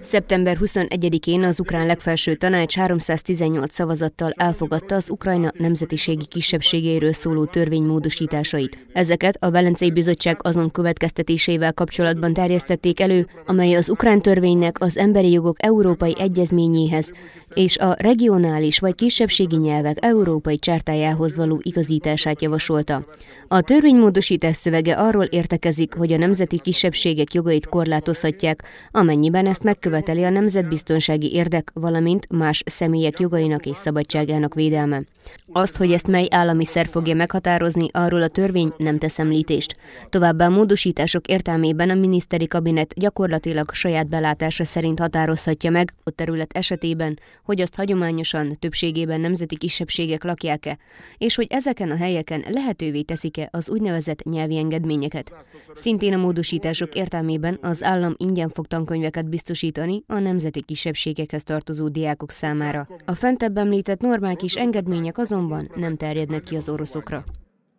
Szeptember 21-én az ukrán legfelső tanács 318 szavazattal elfogadta az Ukrajna nemzetiségi kisebbségéről szóló törvény módosításait. Ezeket a Velencei Bizottság azon következtetésével kapcsolatban terjesztették elő, amely az ukrán törvénynek az emberi jogok európai egyezményéhez és a regionális vagy kisebbségi nyelvek európai csártájához való igazítását javasolta. A törvénymódosítás szövege arról értekezik, hogy a nemzeti kisebbségek jogait korlátozhatják, amennyiben ezt megköveteli a nemzetbiztonsági érdek, valamint más személyek jogainak és szabadságának védelme. Azt, hogy ezt mely állami szer fogja meghatározni, arról a törvény nem tesz említést. Továbbá a módosítások értelmében a miniszteri kabinet gyakorlatilag saját belátása szerint határozhatja meg a terület esetében, hogy azt hagyományosan többségében nemzeti kisebbségek lakják-e, és hogy ezeken a helyeken lehetővé teszik-e az úgynevezett nyelvi engedményeket. Szintén a módosítások értelmében az állam ingyen fog tankönyveket biztosítani a nemzeti kisebbségekhez tartozó diákok számára. A fentebb említett normák és engedmények azonban nem terjednek ki az oroszokra.